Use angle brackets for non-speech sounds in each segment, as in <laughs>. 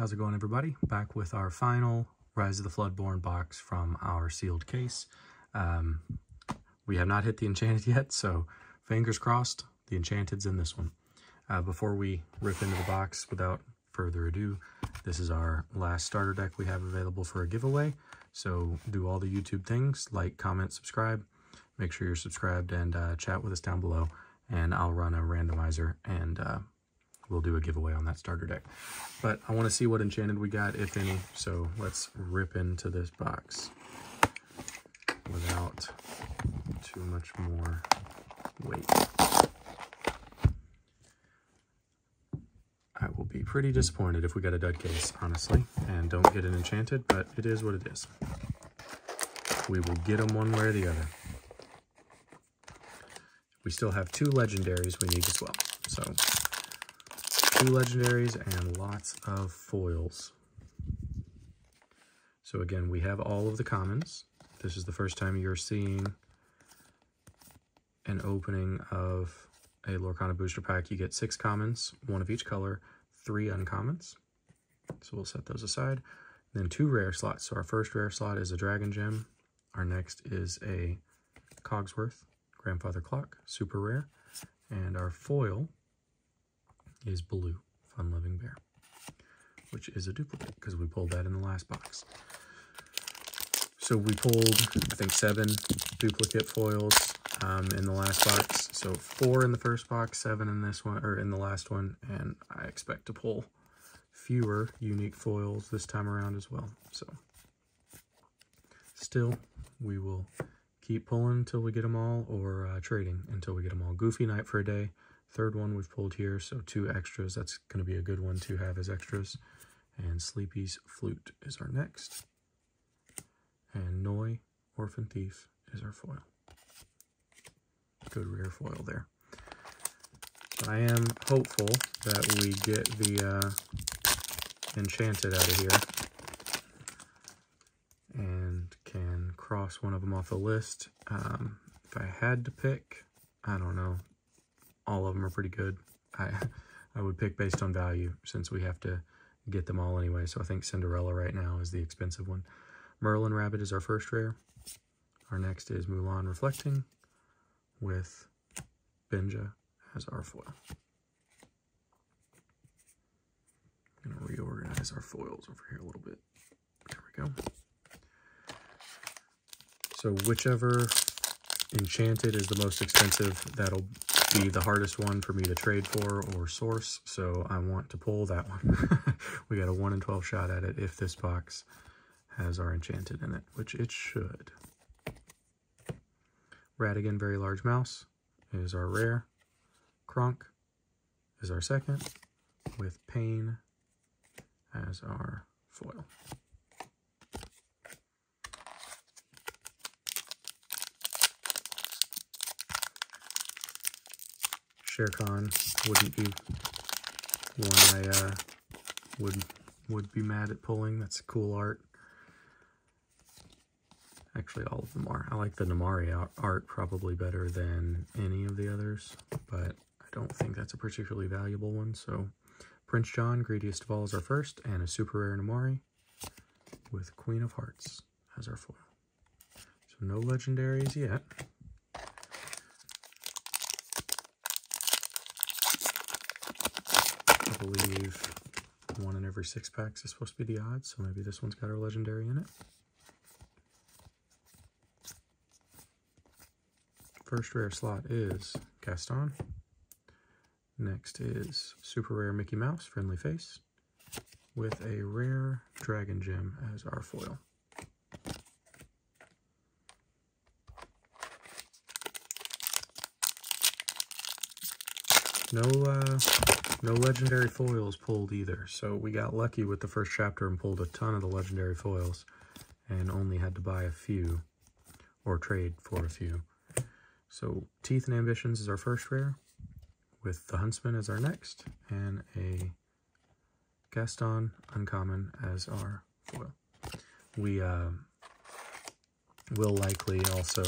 How's it going, everybody? Back with our final Rise of the Floodborn box from our sealed case. Um, we have not hit the Enchanted yet, so fingers crossed, the Enchanted's in this one. Uh, before we rip into the box, without further ado, this is our last starter deck we have available for a giveaway. So do all the YouTube things, like, comment, subscribe. Make sure you're subscribed and uh, chat with us down below. And I'll run a randomizer and uh, we'll do a giveaway on that starter deck. But I want to see what enchanted we got, if any. So let's rip into this box without too much more wait. I will be pretty disappointed if we got a dud case, honestly, and don't get an enchanted, but it is what it is. We will get them one way or the other. We still have two legendaries we need as well. So two legendaries and lots of foils. So again, we have all of the commons. This is the first time you're seeing an opening of a Lorcana booster pack. You get six commons, one of each color, three uncommons. So we'll set those aside. Then two rare slots. So our first rare slot is a Dragon Gem. Our next is a Cogsworth Grandfather Clock, super rare. And our foil is Blue, Fun Loving Bear, which is a duplicate because we pulled that in the last box. So we pulled, I think, seven duplicate foils um, in the last box. So four in the first box, seven in this one, or in the last one, and I expect to pull fewer unique foils this time around as well. So still, we will keep pulling until we get them all, or uh, trading until we get them all. Goofy Knight for a day. Third one we've pulled here, so two extras. That's going to be a good one to have as extras. And Sleepy's Flute is our next. And Noi, Orphan Thief, is our foil. Good rare foil there. I am hopeful that we get the uh, Enchanted out of here. And can cross one of them off the list. Um, if I had to pick, I don't know, all of them are pretty good. I <laughs> I would pick based on value since we have to get them all anyway. So I think Cinderella right now is the expensive one. Merlin Rabbit is our first rare. Our next is Mulan Reflecting with Benja as our foil. I'm going to reorganize our foils over here a little bit. There we go. So whichever Enchanted is the most expensive, that'll be the hardest one for me to trade for or source, so I want to pull that one. <laughs> we got a 1 in 12 shot at it if this box has our Enchanted in it, which it should. Ratigan Very Large Mouse is our rare. Kronk is our second, with Pain as our foil. Shere Khan wouldn't be one I uh, would would be mad at pulling. That's cool art. Actually, all of them are. I like the Namaari art probably better than any of the others, but I don't think that's a particularly valuable one. So Prince John, Greediest of All is our first, and a super rare Namaari with Queen of Hearts as our foil. So no legendaries yet. believe one in every six packs is supposed to be the odds, so maybe this one's got our legendary in it. First rare slot is Gaston. Next is super rare Mickey Mouse, Friendly Face, with a rare Dragon Gem as our foil. No, uh, no legendary foils pulled either. So we got lucky with the first chapter and pulled a ton of the legendary foils and only had to buy a few or trade for a few. So Teeth and Ambitions is our first rare with the Huntsman as our next and a Gaston Uncommon as our foil. We uh, will likely also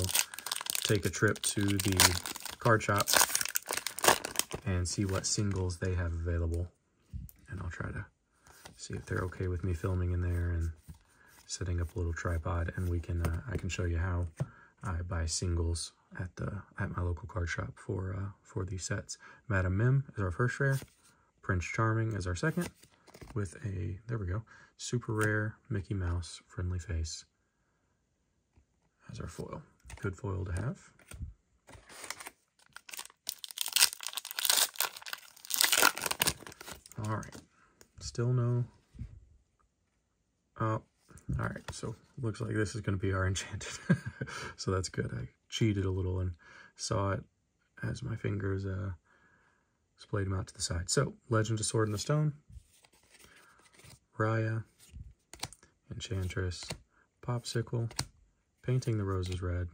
take a trip to the card shop and see what singles they have available. And I'll try to see if they're okay with me filming in there and setting up a little tripod and we can uh, I can show you how I buy singles at the at my local card shop for uh, for these sets. Madam Mim is our first rare. Prince Charming is our second with a there we go super rare Mickey Mouse friendly face as our foil. Good foil to have. All right, still no. Oh, all right, so looks like this is going to be our <laughs> enchanted. so that's good. I cheated a little and saw it as my fingers uh, splayed them out to the side. So, Legend of Sword in the Stone, Raya, Enchantress, Popsicle, Painting the Roses Red,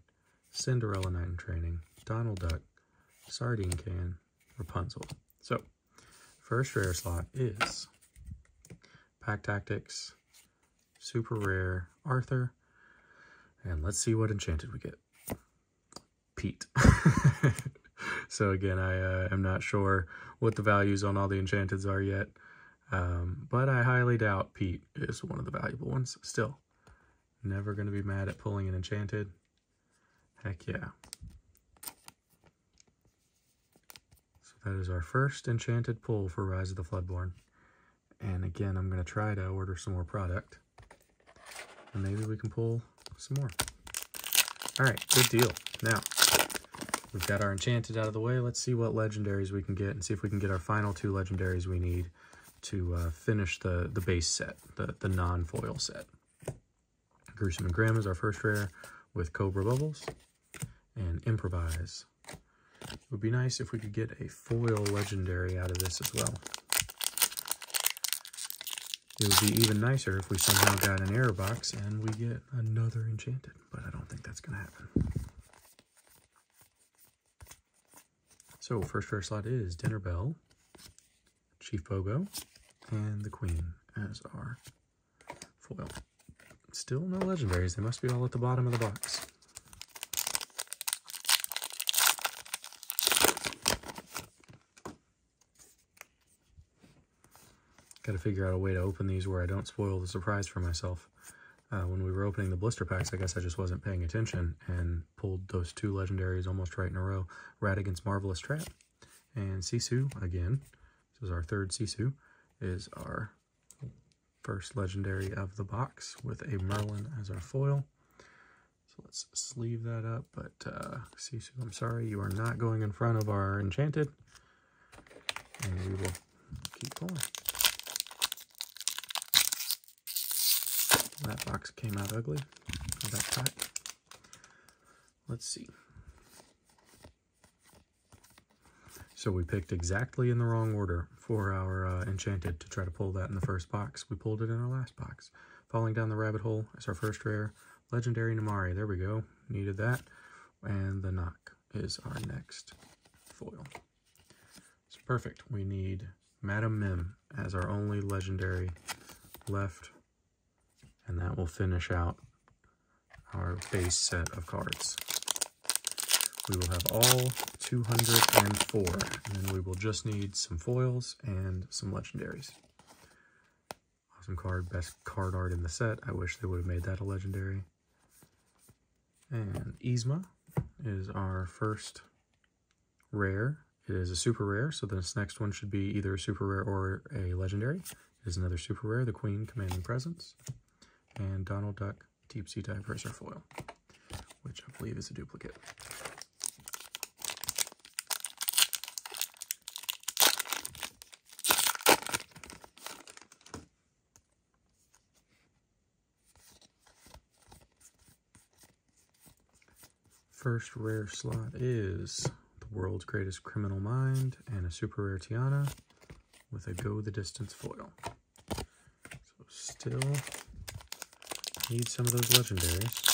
Cinderella Knight in Training, Donald Duck, Sardine Can, Rapunzel. So, first rare slot is Pack Tactics, super rare Arthur. And let's see what enchanted we get. Pete. <laughs> so again, I uh, am not sure what the values on all the enchanteds are yet. Um, but I highly doubt Pete is one of the valuable ones. Still, never going to be mad at pulling an enchanted. Heck yeah. So that is our first enchanted pull for Rise of the Floodborn. And again, I'm going to try to order some more product and maybe we can pull some more. All right, good deal. Now, we've got our enchanted out of the way. Let's see what legendaries we can get and see if we can get our final two legendaries we need to uh, finish the, the base set, the, the non-foil set. Gruesome and Grim is our first rare with Cobra Bubbles and Improvise. It would be nice if we could get a foil legendary out of this as well. It would be even nicer if we somehow got an error box and we get another enchanted, but I don't think that's going to happen. So, first rare slot is Dinner Bell, Chief Bogo, and the Queen as our foil. Still no legendaries. They must be all at the bottom of the box. Got to figure out a way to open these where I don't spoil the surprise for myself. Uh, when we were opening the blister packs, I guess I just wasn't paying attention and pulled those two legendaries almost right in a row. Ratigan's Marvelous Trap and Sisu again. This is our third Sisu. Is our first legendary of the box with a Merlin as our foil. So let's sleeve that up. But uh, Sisu, I'm sorry, you are not going in front of our Enchanted. And we will keep going. That box came out ugly. That pack. Let's see. So we picked exactly in the wrong order for our uh, Enchanted to try to pull that in the first box. We pulled it in our last box. Falling Down the Rabbit Hole is our first rare. Legendary Namaari, there we go. Needed that. And the Knock is our next foil. It's perfect. We need Madam Mim as our only legendary left and that will finish out our base set of cards. We will have all 204, and then we will just need some foils and some legendaries. Awesome card, best card art in the set. I wish they would have made that a legendary. And Yzma is our first rare. It is a super rare, so this next one should be either a super rare or a legendary. It is another super rare, the Queen Commanding Presence and Donald Duck Deep Sea Dive Foil, which I believe is a duplicate. First rare slot is the world's greatest criminal mind and a super rare Tiana with a go the distance foil. So still Need some of those legendaries.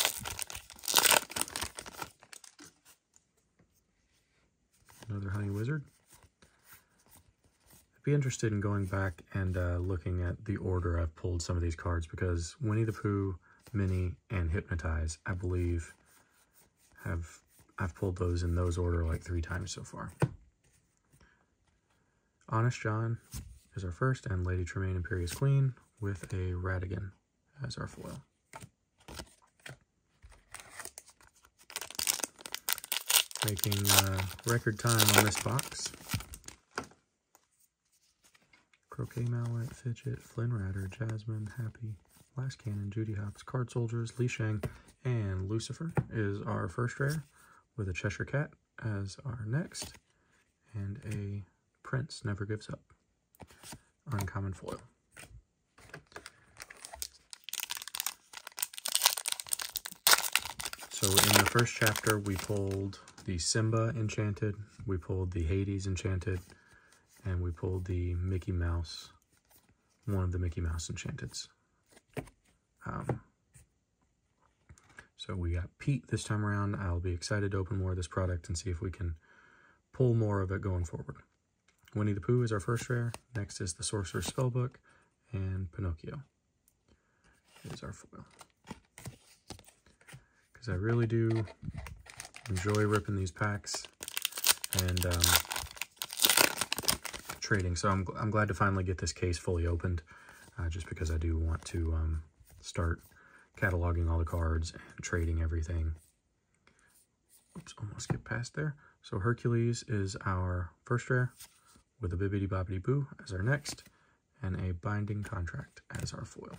Another Hunny Wizard. I'd be interested in going back and uh, looking at the order I've pulled some of these cards because Winnie the Pooh, Minnie, and Hypnotize, I believe, have I've pulled those in those order like three times so far. Honest John is our first, and Lady Tremaine Imperious Queen with a Ratigan as our foil. Making uh, record time on this box. Croquet Mallet, Fidget, Flynn Rider, Jasmine, Happy, Last Cannon, Judy Hopps, Card Soldiers, Li Shang, and Lucifer is our first rare with a Cheshire Cat as our next, and a Prince Never Gives Up. Uncommon foil. So in the first chapter, we pulled the Simba Enchanted, we pulled the Hades Enchanted, and we pulled the Mickey Mouse, one of the Mickey Mouse Enchanteds. Um, so we got Pete this time around. I'll be excited to open more of this product and see if we can pull more of it going forward. Winnie the Pooh is our first rare. Next is the Sorcerer's Spellbook, and Pinocchio is our foil. Because I really do enjoy ripping these packs and um, trading. So I'm, I'm glad to finally get this case fully opened, uh, just because I do want to um, start cataloging all the cards and trading everything. Oops, almost get past there. So Hercules is our first rare with a Bibbidi Bobbidi Boo as our next and a Binding Contract as our foil.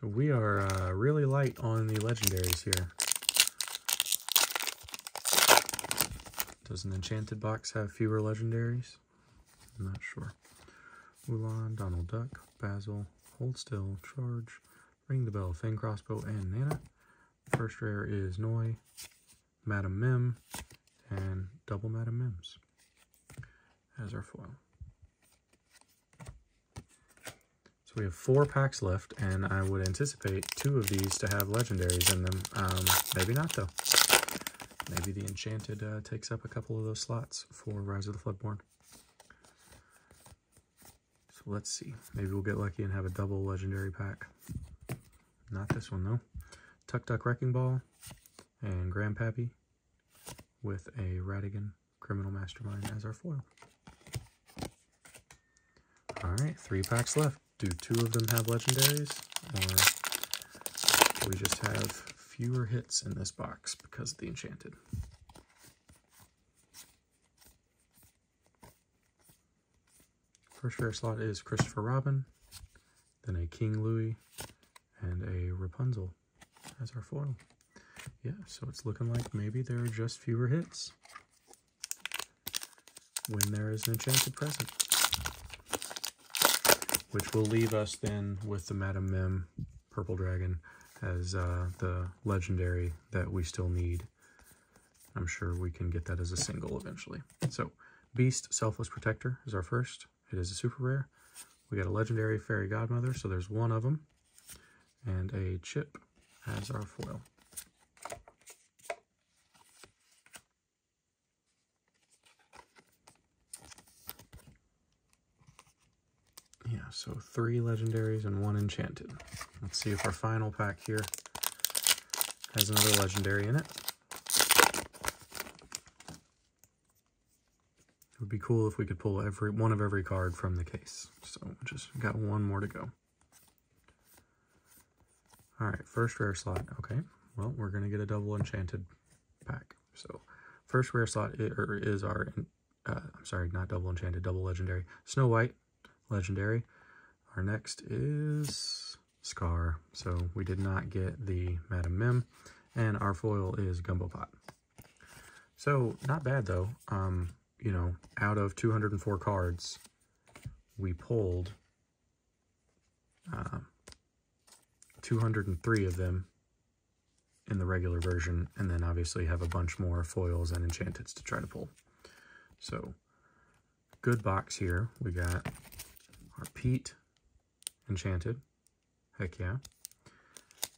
So we are uh, really light on the legendaries here. Does an enchanted box have fewer legendaries? I'm not sure. Mulan, Donald Duck, Basil, Hold Still, Charge, Ring the Bell, Fang Crossbow, and Nana. First rare is Noi, Madam Mim, and Double Madam Mims as our foil. So we have four packs left, and I would anticipate two of these to have legendaries in them. Um, maybe not, though. Maybe the Enchanted uh, takes up a couple of those slots for Rise of the Floodborn. So let's see. Maybe we'll get lucky and have a double legendary pack. Not this one, though. Tuck Tuk Wrecking Ball and Grandpappy with a Ratigan Criminal Mastermind as our foil. Alright, three packs left. Do two of them have legendaries? Or we just have fewer hits in this box because of the enchanted? First rare slot is Christopher Robin, then a King Louis, and a Rapunzel as our foil. Yeah, so it's looking like maybe there are just fewer hits when there is an enchanted present. Which will leave us then with the Madam Mim Purple Dragon as uh, the legendary that we still need. I'm sure we can get that as a single eventually. So, Beast Selfless Protector is our first. It is a super rare. We got a legendary Fairy Godmother, so there's one of them. And a chip as our foil. Yeah, so three legendaries and one enchanted. Let's see if our final pack here has another legendary in it. It would be cool if we could pull every one of every card from the case. So just got one more to go. All right, first rare slot. Okay, well, we're going to get a double enchanted pack. So first rare slot is our, uh, I'm sorry, not double enchanted, double legendary. Snow White, legendary. Our next is Scar. So we did not get the Madam Mim. And our foil is Gumbo Pot. So not bad though. Um, you know, out of 204 cards, we pulled uh, 203 of them in the regular version, and then obviously have a bunch more foils and enchanteds to try to pull. So, good box here. We got our Pete Enchanted. Heck yeah.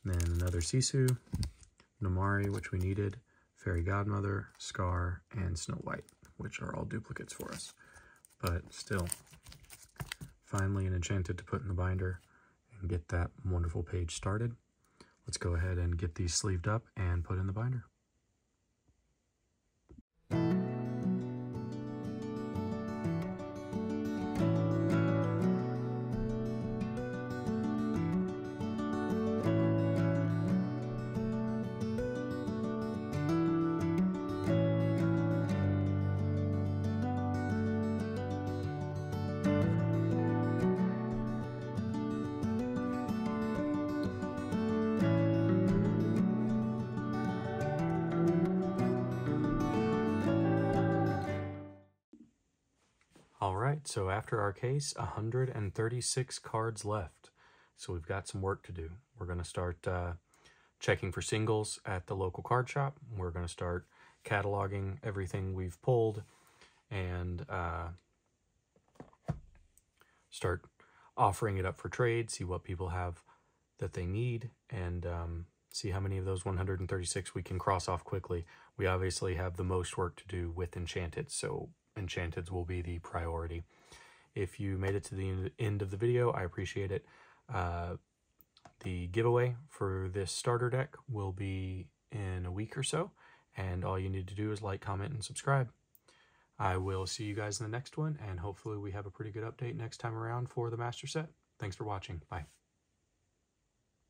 then another Sisu, Namaari, which we needed, Fairy Godmother, Scar, and Snow White, which are all duplicates for us. But still, finally an Enchanted to put in the binder and get that wonderful page started. Let's go ahead and get these sleeved up and put in the binder. So after our case, 136 cards left. So we've got some work to do. We're going to start uh, checking for singles at the local card shop. We're going to start cataloging everything we've pulled and uh, start offering it up for trade, see what people have that they need, and um, see how many of those 136 we can cross off quickly. We obviously have the most work to do with Enchanted, so Enchanted will be the priority. If you made it to the end of the video, I appreciate it. Uh, the giveaway for this starter deck will be in a week or so, and all you need to do is like, comment, and subscribe. I will see you guys in the next one, and hopefully we have a pretty good update next time around for the master set. Thanks for watching. Bye.